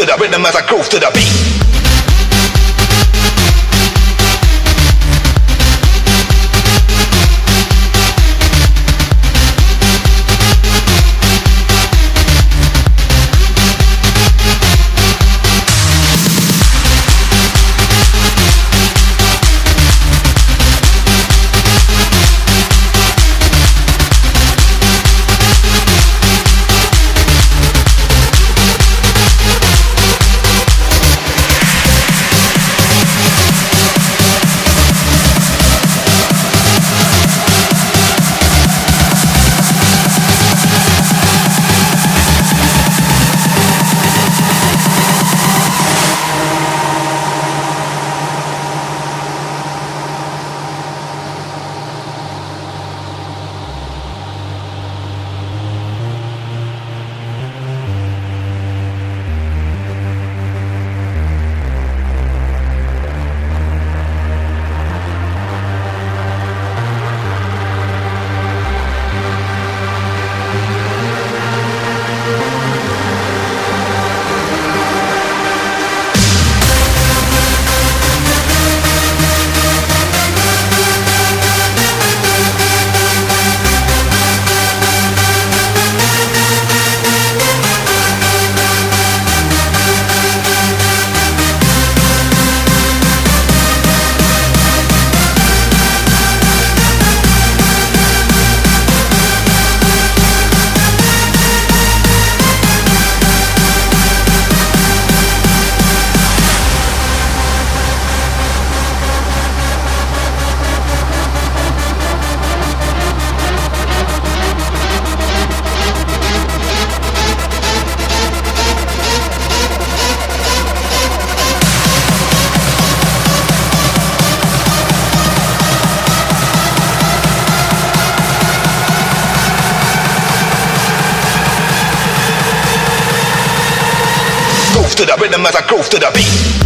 to the rhythm as I groove to the beat. To the rhythm as I groove to the beat.